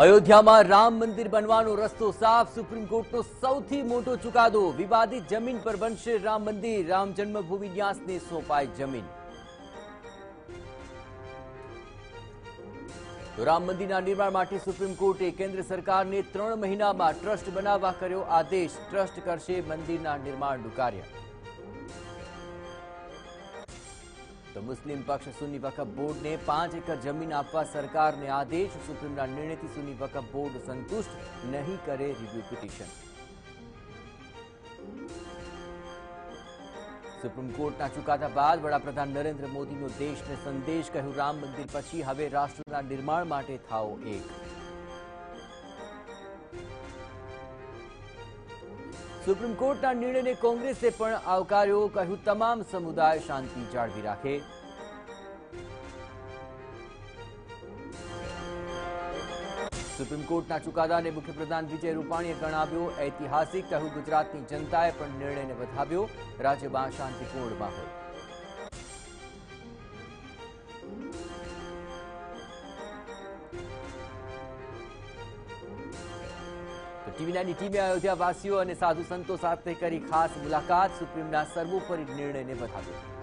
અયોધ્યામાં રામ મંદિર બનવાનો રસ્તો સાફ, સુપ્રીમ કોર્ટનો સૌથી મોટો ચુકાદો. વિવાદિત જમીન પર બનશે રામ મંદિર. રામ જન્મભૂમિ ન્યાસને સોંપાય જમીન. રામ મંદિરના નિર્માણ માટે સુપ્રીમ કોર્ટે કેન્દ્ર સરકારને ત્રણ મહિનામાં ટ્રસ્ટ બનાવવા કર્યો આદેશ. ટ્રસ્ટ કરશે મંદિરના નિર્માણનું કાર્ય. તો મુસ્લિમ પક્ષ સુન્ની વકફ બોર્ડને પાંચ એકર જમીન આપવા સરકારને આદેશ. સુપ્રીમના નિર્ણયથી સુન્ની વકફ બોર્ડ સંતુષ્ટ નહીં કરે રિવ્યુ પિટિશન સુપ્રીમ કોર્ટના ચુકાદા બાદ વડાપ્રધાન નરેન્દ્ર મોદીનો દેશને સંદેશ કહ્યું, રામ મંદિર પછી હવે રાષ્ટ્રના નિર્માણ માટે થાઓ એક. સુપ્રીમ કોર્ટના નિર્ણયને કોંગ્રેસે પણ આવકાર્યો, કહ્યું, તમામ સમુદાય શાંતિ જાળવી રાખે. સુપ્રીમ કોર્ટના ચુકાદાને મુખ્યપ્રધાન વિજય રૂપાણીએ ગણાવ્યો, ઐતિહાસિક, કહ્યું, ગુજરાતની જનતાએ પણ નિર્ણયને વધાવ્યો, રાજ્યમાં શાંતિપૂર્ણ માહોલ. તો ટીવી નાઇનની ટીમે અયોધ્યા વાસીઓ અને સાધુ સંતો સાથે કરી ખાસ મુલાકાત. સુપ્રીમના સર્વોપરી નિર્ણયને વધાવ્યો.